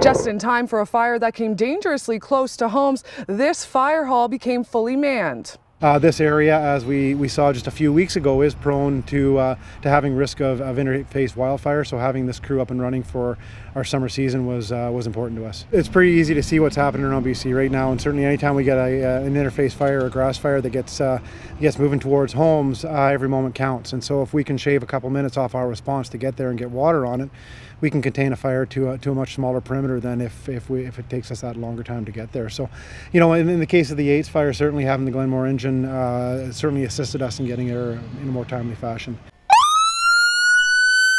Just in time for a fire that came dangerously close to homes, this fire hall became fully manned. Uh, this area, as we, we saw just a few weeks ago, is prone to uh, to having risk of, of interface wildfire. So having this crew up and running for our summer season was uh, was important to us. It's pretty easy to see what's happening around BC right now, and certainly anytime we get a, uh, an interface fire or a grass fire that gets uh, gets moving towards homes, uh, every moment counts. And so if we can shave a couple minutes off our response to get there and get water on it, we can contain a fire to a, to a much smaller perimeter than if if we if it takes us that longer time to get there. So, you know, in, in the case of the Yates fire, certainly having the Glenmore engine uh, certainly assisted us in getting there in a more timely fashion.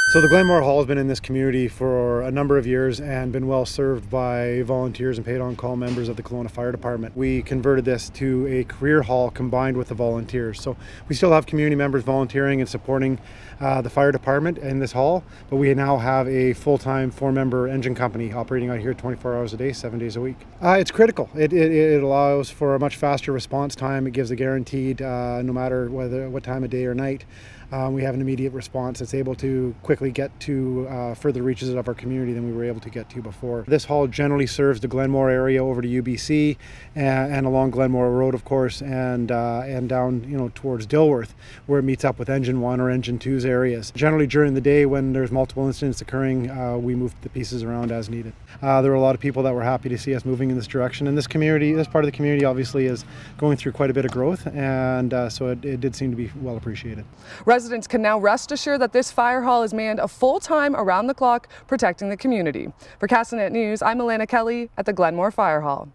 So the Glenmore Hall has been in this community for a number of years and been well served by volunteers and paid on call members of the Kelowna Fire Department. We converted this to a career hall combined with the volunteers. So we still have community members volunteering and supporting uh, the fire department in this hall, but we now have a full-time four-member engine company operating out here 24 hours a day, seven days a week. Uh, it's critical. It, it, it, allows for a much faster response time. It gives a guaranteed, uh, no matter whether what time of day or night, um, we have an immediate response that's able to quickly get to uh, further reaches of our community than we were able to get to before. This hall generally serves the Glenmore area over to UBC and, and along Glenmore Road, of course, and uh, and down you know towards Dilworth, where it meets up with Engine One or Engine 2's areas. Generally during the day when there's multiple incidents occurring, uh, we move the pieces around as needed. Uh, there were a lot of people that were happy to see us moving in this direction, and this community, this part of the community, obviously is going through quite a bit of growth, and uh, so it, it did seem to be well appreciated. Residents can now rest assured that this fire hall is manned a full time around the clock protecting the community. For Castanet News, I'm Alana Kelly at the Glenmore Fire Hall.